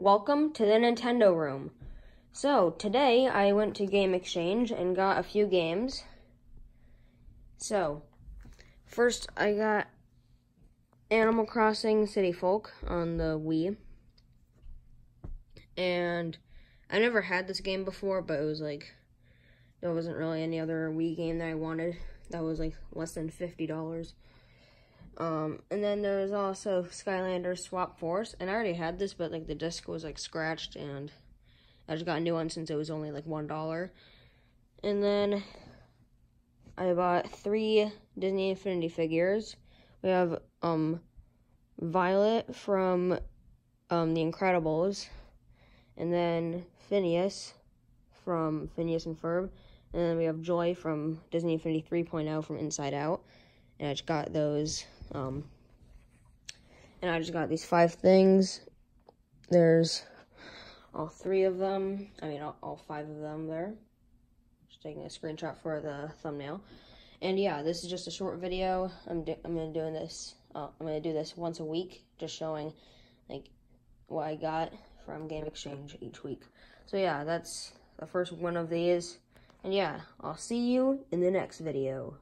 Welcome to the Nintendo Room. So, today I went to Game Exchange and got a few games. So, first I got Animal Crossing City Folk on the Wii. And I never had this game before, but it was like, there wasn't really any other Wii game that I wanted that was like less than $50. Um, and then there's also Skylander Swap Force, and I already had this, but like the disc was like scratched, and I just got a new one since it was only like one dollar. And then I bought three Disney Infinity figures. We have um Violet from um The Incredibles, and then Phineas from Phineas and Ferb, and then we have Joy from Disney Infinity 3.0 from Inside Out. And I just got those um, and I just got these five things. There's all three of them. I mean, all, all five of them there. Just taking a screenshot for the thumbnail. And yeah, this is just a short video. I'm I'm gonna doing this. Uh, I'm gonna do this once a week, just showing like what I got from Game Exchange each week. So yeah, that's the first one of these. And yeah, I'll see you in the next video.